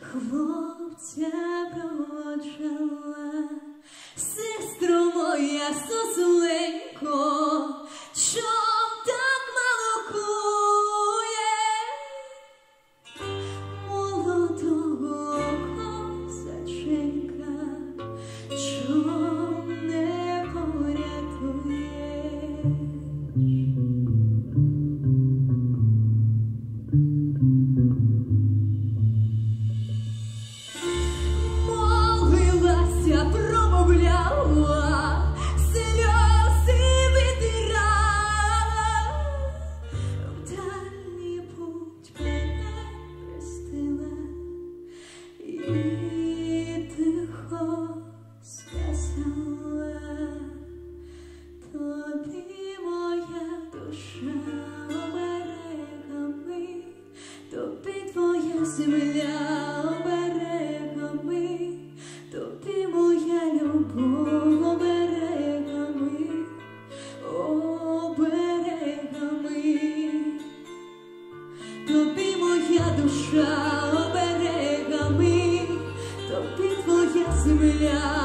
хлопця проводжала, сестру моя сосуленько. земля оберегами, то ти моя любов оберегами, оберегами, тобі моя душа оберегами, тобі твоя земля.